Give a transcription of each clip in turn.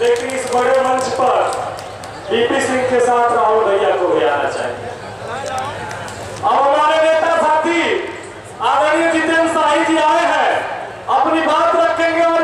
लेकिन इस बड़े मंच पर बीपी सिंह के साथ राहुल भैया को भी आना चाहिए। अब हमारे नेता साथी, आदरणीय जितेंद्र शाही जी आए हैं। अपनी बात रखेंगे और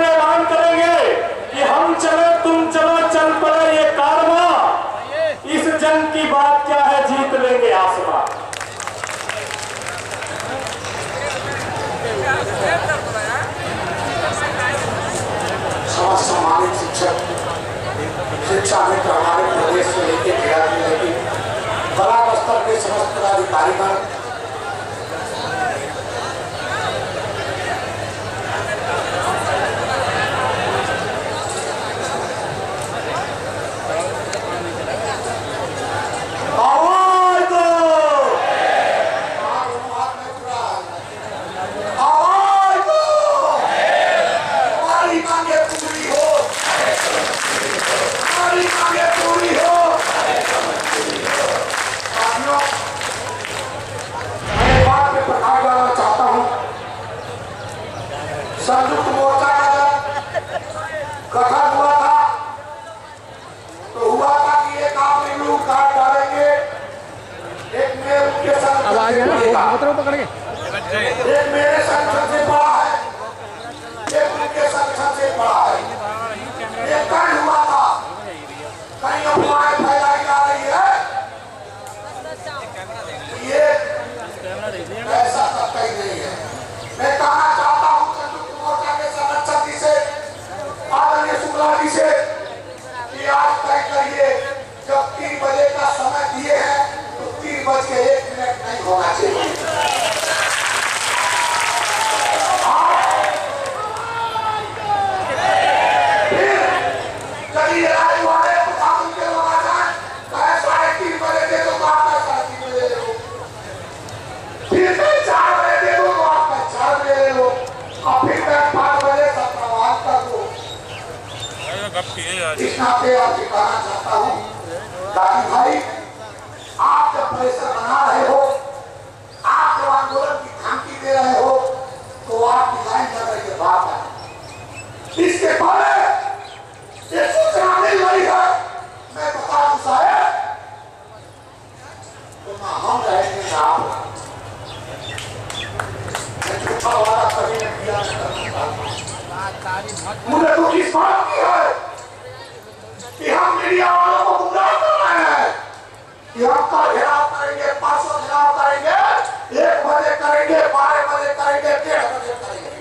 Amen. इतना पे आपसे कहना चाहता हूँ। दादी भाई आप जब प्रेशर बना रहे हो यहाँ पर घेराव करेंगे पाँच सौ घेराव करेंगे। एक बजे करेंगे, बारह बजे करेंगे, डेढ़ बजे करेंगे।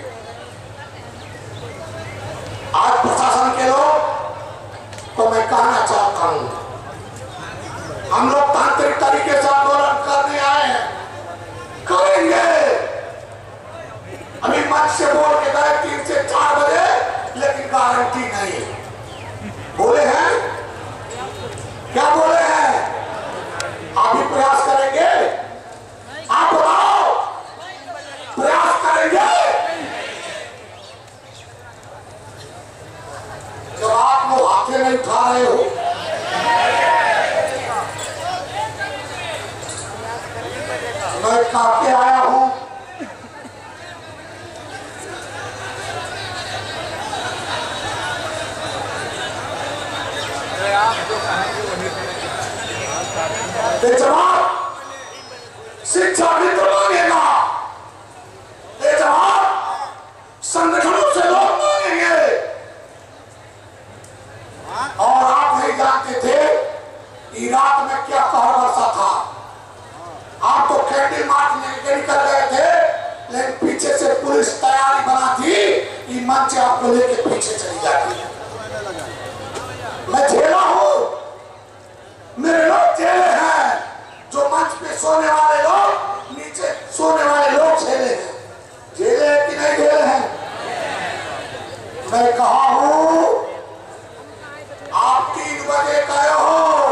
आज प्रशासन के लोग तो मैं कहना चाहता हूँ, हम लोग तांत्रिक तरीके से आंदोलन करने आए हैं। करेंगे। अभी मंच से बोल खा रहे हो। मैं आया हूँ। जवाब शिक्षा मित्र मांगेगा। समाज आपको लेके पीछे चली जाती है। मैं झेला हूँ। मेरे लोग झेले हैं। जो मंच पे सोने वाले लोग, नीचे सोने वाले लोग झेले हैं। झेले है कि नहीं झेले हैं? मैं कहा हूँ, आपकी वजह हो।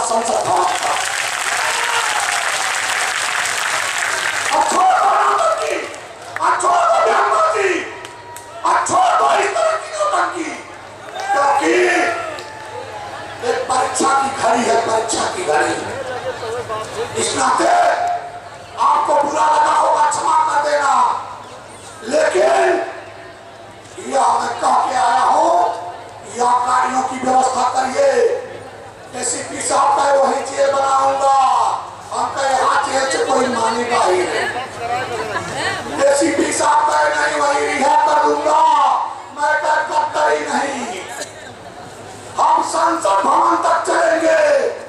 आप परीक्षा की घड़ी है बुरा लगा होगा क्षमा कर देना लेकिन यह मैं कह के आया हूँ या कार्यों की व्यवस्था करिए। एसीपी साहब का वही चीज़ बनाऊँगा हमका यहाँ चीज़ कोई मानेगा ही नहीं एसीपी का नहीं वही रिहा कर दूँगा मैं कर करता ही नहीं हम संसद भवन तक चलेंगे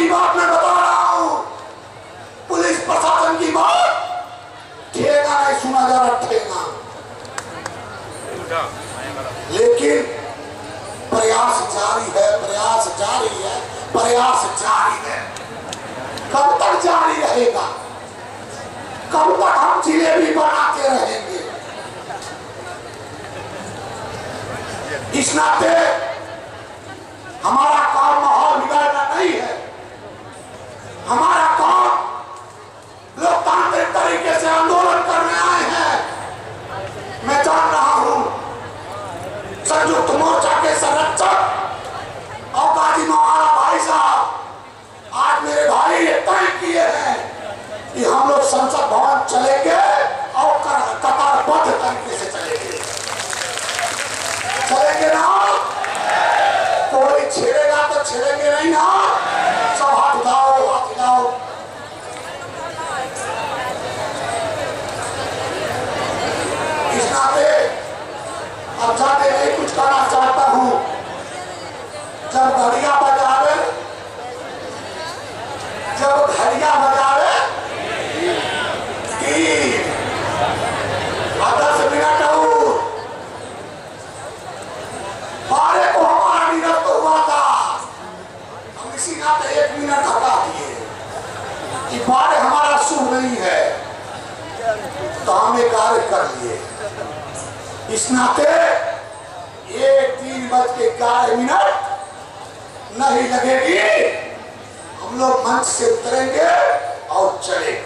की बात मैं बता रहा हूँ। पुलिस प्रशासन की बात। ठेगा नहीं सुना जा रहा ठेगा लेकिन प्रयास जारी है, प्रयास जारी है, प्रयास जारी है। कब तक जारी रहेगा? कब तक हम जिलेबी बनाते रहेंगे? इस नाते हमारा जब घड़िया बजा रहे जब घड़िया बजा रहे दस मिनट और को हमारा निरस्त हुआ था। हम इसी नाते तो एक मिनट हटा दिए। कि बारह हमारा शुभ नहीं है। तो हम कार्य कर लिए। इस नाते एक तीन बज के ग्यारह मिनट नहीं लगेगी। हम लोग मंच से उतरेंगे और चलेंगे।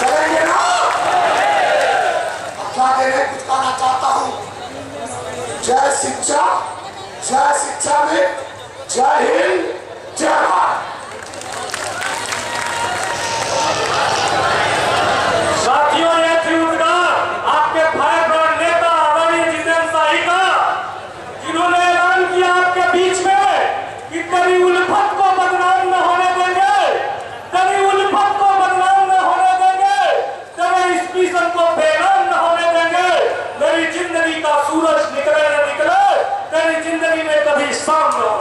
चलेंगे ना? के मैं कुछ कहना चाहता हूँ। जय शिक्षा जय शिक्षा में जय हिंद, जय भारत। Samba.